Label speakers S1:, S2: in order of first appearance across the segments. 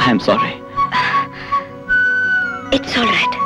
S1: I'm sorry
S2: it's all right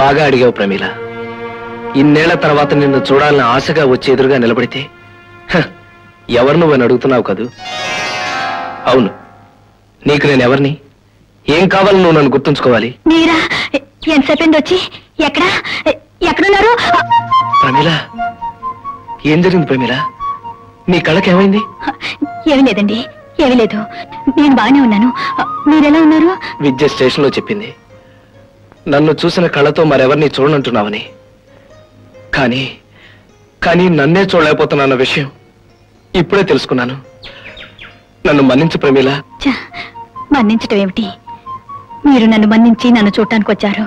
S1: బాగా అడిగావు ప్రమీల. ఇన్నేళ్ళ తర్వాత నిన్ను చూడాలని ఆశగా వచ్చి ఎదురుగా నిలబడితే ఎవరు నువ్వని అడుగుతున్నావు కదూ? అవును. నీకు నేను ఎవరిని? ఏం కావాలి నువ్వు నన్ను గుర్తుంచుకోవాలి?
S2: మీరా ఎంతసేపు వచ్చి ఎక్కడ? ఎక్కడున్నారు?
S1: ప్రమీల ఏం జరిగింది ప్రమీల? నీ కళ్ళకి ఏమైంది?
S2: ఏమీ లేదండి ఏమీ లేదు. నేను బాగానే ఉన్నాను. మీరెలా ఉన్నారు?
S1: విద్య స్టేషన్లో చెప్పింది. నన్ను చూసిన కళ్ళతో మరెవరిని చూడనంటున్నావని. కానీ కానీ నన్నే చూడలేకపోతున్నాన్న విషయం ఇప్పుడే తెలుసుకున్నాను. నన్ను మన్నించు ప్రమీల.
S2: మన్నించటం ఏమిటి? మీరు నన్ను మన్నించి నన్ను చూడటానికి వచ్చారు.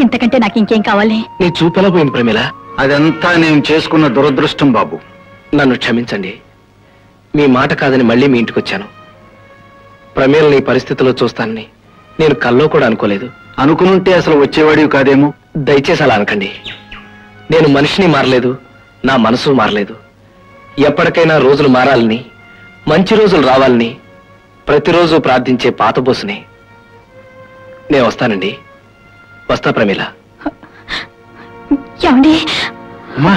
S2: ఇంతకంటే నాకు ఇంకేం కావాలి?
S1: నీ చూపెలా పోయింది ప్రమీల.
S3: అదంతా నేను చేసుకున్న దురదృష్టం బాబు.
S1: నన్ను క్షమించండి. మీ మాట కాదని మళ్ళీ మీ ఇంటికి వచ్చాను. ప్రమీల నీ పరిస్థితిలో చూస్తానని నేను కల్లో కూడా అనుకోలేదు.
S3: అనుకునుంటే అసలు వచ్చేవాడివి కాదేమో?
S1: దయచేసి అలా అనకండి. నేను మనిషిని మారలేదు నా మనసు మారలేదు. ఎప్పటికైనా రోజులు మారాలని మంచి రోజులు రావాలని ప్రతిరోజు ప్రార్థించే పాత బోసుని. నేను వస్తానండి. వస్తా ప్రమీల.
S3: అమ్మా.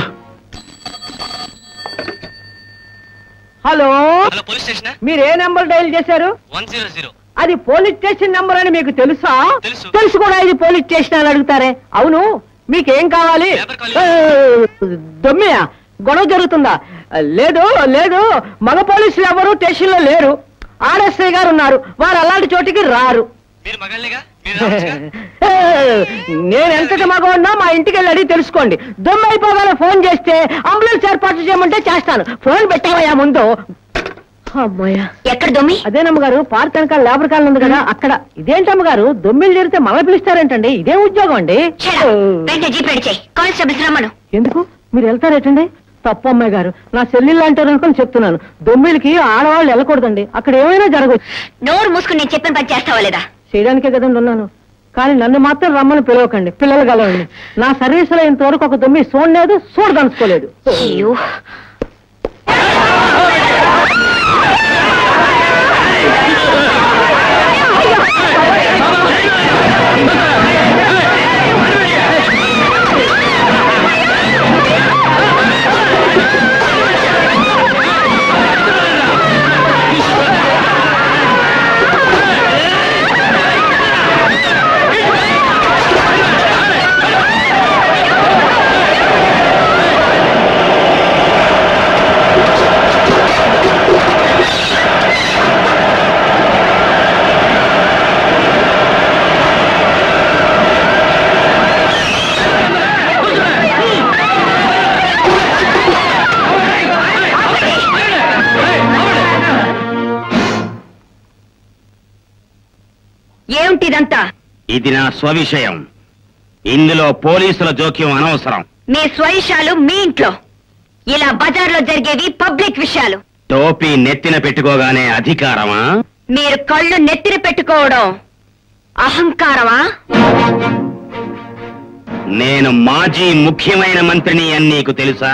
S4: Hello
S1: police station?
S4: మీరు ఏ నెంబర్ డైల్ చేశారు?
S1: One zero zero.
S4: అది పోలీస్ స్టేషన్ నెంబర్ అని మీకు తెలుసా?
S1: తెలుసు.
S4: కూడా ఇది పోలీస్ స్టేషన్ అని అడుగుతారే. అవును మీకేం కావాలి? దొమ్మియా? గొడవ జరుగుతుందా? లేదు లేదు మగ పోలీసులు ఎవరు స్టేషన్లో లేరు. ఆర్ఎస్ఐ గారు ఉన్నారు. వారు అలాంటి చోటికి రారు. నేను ఎంతటి మగవాడినా మా ఇంటికి వెళ్ళి అడిగి తెలుసుకోండి. దొమ్మ అయిపోగానే ఫోన్ చేస్తే అంబులెన్స్ ఏర్పాటు చేయమంటే చేస్తాను. ఫోన్ పెట్టావయ్యా ముందు.
S2: ఎక్కడ దొమ్మి?
S4: అదేనమ్మగారు పార్క్ వెనకాల లేబర్ కాలనీ ఉంది కదా అక్కడ. ఇదేంటమ్మగారు దొమ్మిలు జరిగితే మళ్ళీ పిలుస్తారేంటండి? ఇదే ఉద్యోగం అండి.
S2: కానిస్టేబుల్స్ రమ్మను.
S4: ఎందుకు? మీరు వెళ్తారేటండి? తప్పు అమ్మాయి గారు. నా చెల్లెళ్ళు అంటారు అనుకుని చెప్తున్నాను. దొమ్మిలికి ఆడవాళ్ళు వెళ్ళకూడదండి. అక్కడ ఏమైనా జరగవచ్చు
S2: నోరు మూసుకుని నేను చెప్పిన పని చేస్తావా లేదా?
S4: చేయడానికే కదండి ఉన్నాను. కానీ నన్ను మాత్రం రమ్మని పిలవకండి. పిల్లలు కలవండి నా సర్వీసులో ఇంతవరకు ఒక దొమ్మి చూడలేదు చూడదలుచుకోలేదు
S2: Come on. ఇదంతా.
S5: ఇది నా స్వవిషయం. ఇందులో పోలీసుల జోక్యం అనవసరం.
S2: మీ స్వయిషాలు మీ ఇంట్లో. ఇలా బజార్లో జరిగేవి పబ్లిక్ విషయాలు.
S5: టోపీ నెత్తిన పెట్టుకోగానే అధికారమా?
S2: మీరు కళ్ళు నెత్తిన పెట్టుకోవడం అహంకారమా?
S5: నేను మాజీ ముఖ్యమైన మంత్రిని అని నీకు తెలుసా?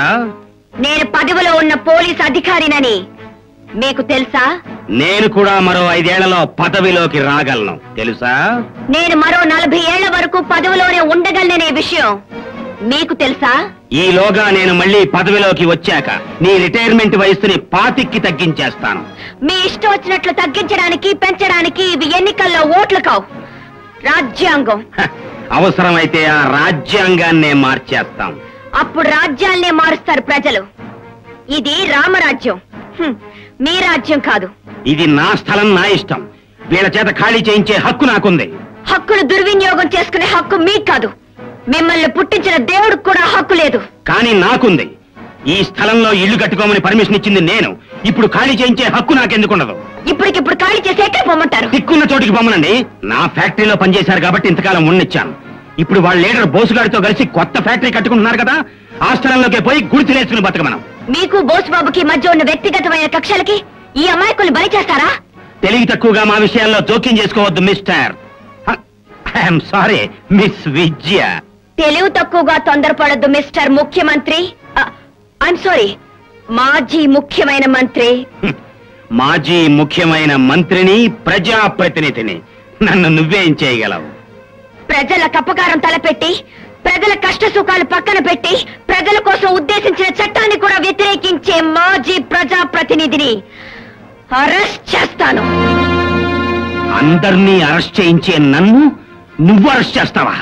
S2: నేను పదవిలో ఉన్న పోలీస్ అధికారినని. మీకు తెలుసా?
S5: నేను కూడా మరో ఐదేళ్ళలో పదవిలోకి రాగలను. తెలుసా?
S2: నేను మరో నలభై ఏళ్ళ వరకు పదవిలోనే ఉండగలననే విషయం మీకు తెలుసా?
S5: ఈలోగా నేను మళ్ళీ పదవిలోకి వచ్చాక నీ రిటైర్మెంట్ వయస్సుని పాతిక్కి తగ్గించేస్తాను.
S2: మీ ఇష్టం వచ్చినట్లు తగ్గించడానికి పెంచడానికి ఇవి ఎన్నికల్లో ఓట్లు కావు. రాజ్యాంగం.
S5: హ, అవసరమైతే ఆ రాజ్యాంగాన్నే మార్చేస్తాం.
S2: అప్పుడు రాజ్యాల్నే మారుస్తారు ప్రజలు. ఇది రామరాజ్యం. హ్మ్, మీ రాజ్యం కాదు.
S5: ఇది నా స్థలం నా ఇష్టం. వీళ్ళ చేత ఖాళీ చేయించే హక్కు నాకుంది.
S2: హక్కును దుర్వినియోగం చేసుకునే హక్కు మీకు కాదు. మిమ్మల్ని పుట్టించిన దేవుడికి కూడా హక్కు లేదు.
S5: కానీ నాకుంది. ఈ స్థలంలో ఇల్లు కట్టుకోమని పర్మిషన్ ఇచ్చింది నేను. ఇప్పుడు ఖాళీ చేయించే హక్కు నాకెందుకుండదు?
S2: ఇప్పటికిప్పుడు ఖాళీ చేసి ఎక్కడ పొమ్మంటారు?
S5: దిక్కున్న చోటికి పొమ్మనండి. నా ఫ్యాక్టరీలో పనిచేశారు కాబట్టి ఇంతకాలం ఉండనిచ్చాను ఇప్పుడు వాళ్ళ లీడర్ బోసుగాడితో కలిసి కొత్త ఫ్యాక్టరీ కట్టుకుంటున్నారు కదా ఆ స్థలంలోకి పోయి గుడి తినేసుకుని బతకమనం.
S2: మీకు బోస్ బాబుకి మధ్య ఉన్న వ్యక్తిగతమైన కక్షలకి ఈ అమాయకుల్ని బలి చేస్తారా?
S5: తెలివి తక్కువగా మా విషయాల్లో జోక్యం చేసుకోవద్దు mister. I'm sorry miss Vidya
S2: తెలివి తక్కువగా తొందరపడద్దు మిస్టర్ ముఖ్యమంత్రి. ఐఎమ్ సారీ మాజీ ముఖ్యమైన మంత్రి.
S5: మాజీ ముఖ్యమైన మంత్రిని ప్రజాప్రతినిధిని నన్ను నువ్వేం చేయగలవు?
S2: ప్రజల కప్పకారం తలపెట్టి ప్రజల కష్ట సుఖాలు పక్కన పెట్టి ప్రజల కోసం ఉద్దేశించిన చట్టాన్ని కూడా వ్యతిరేకించే మాజీ ప్రజా ప్రతినిధిని అరెస్ట్ చేస్తాను.
S5: అందరినీ అరెస్ట్ చేయించే నన్ను నువ్వు అరెస్ట్ చేస్తావా?